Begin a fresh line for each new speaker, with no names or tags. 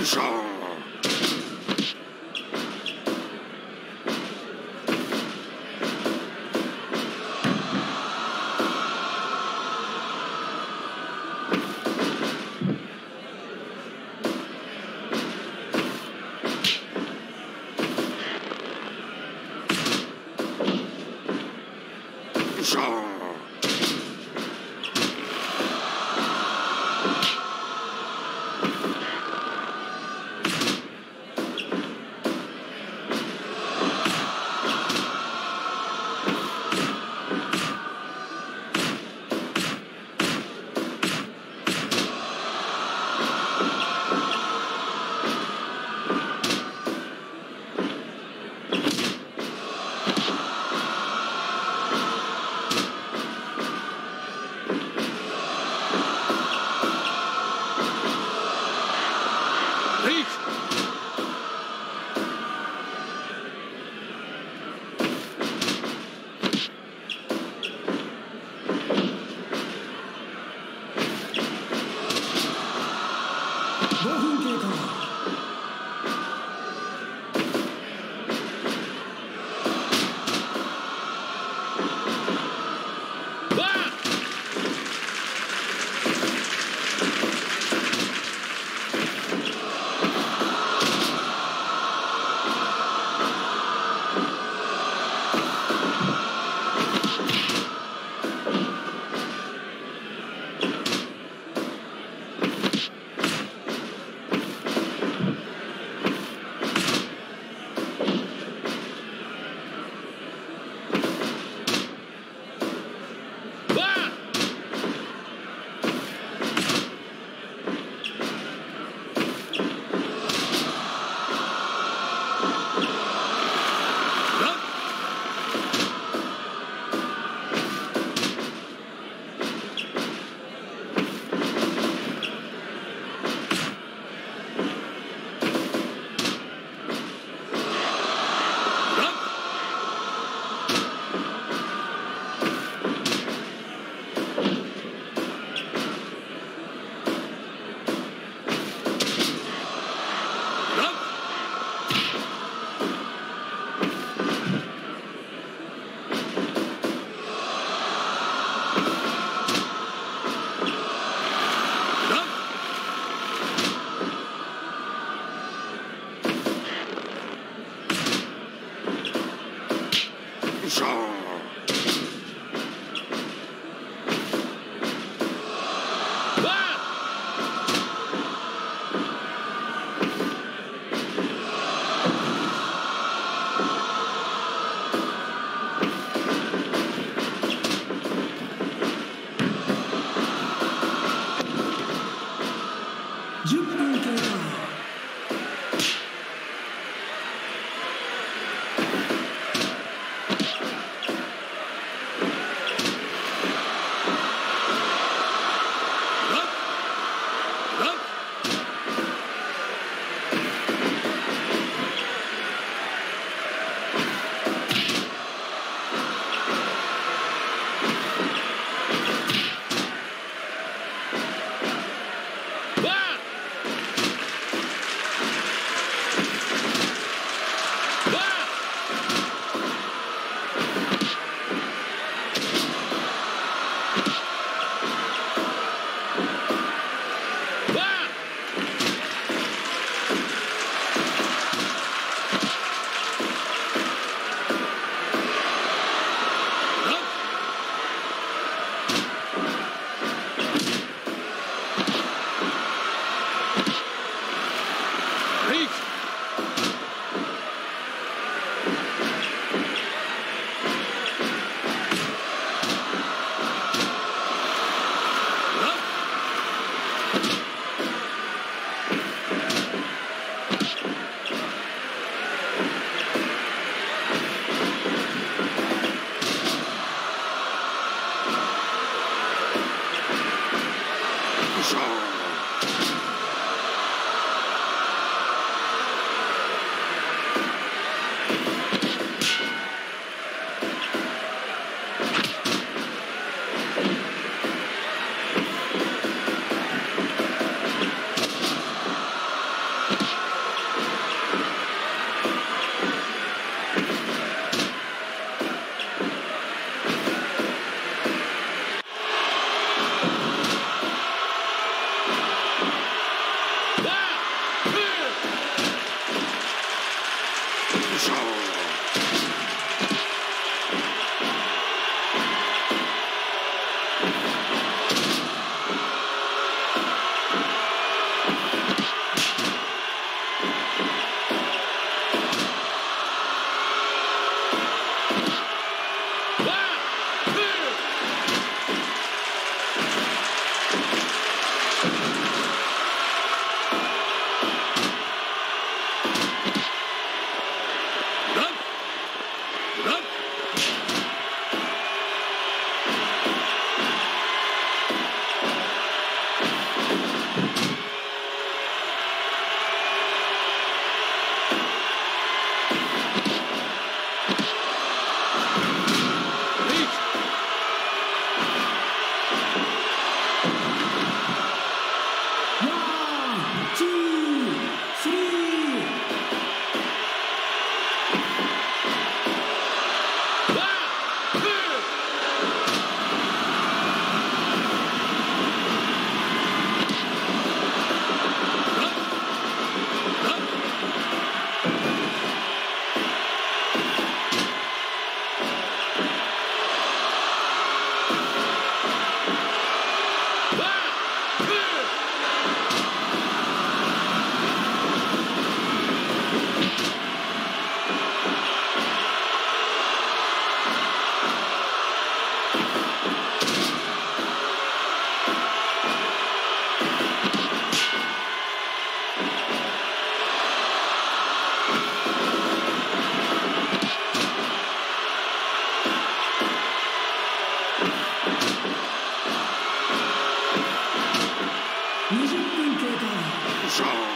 Crenshaw. show.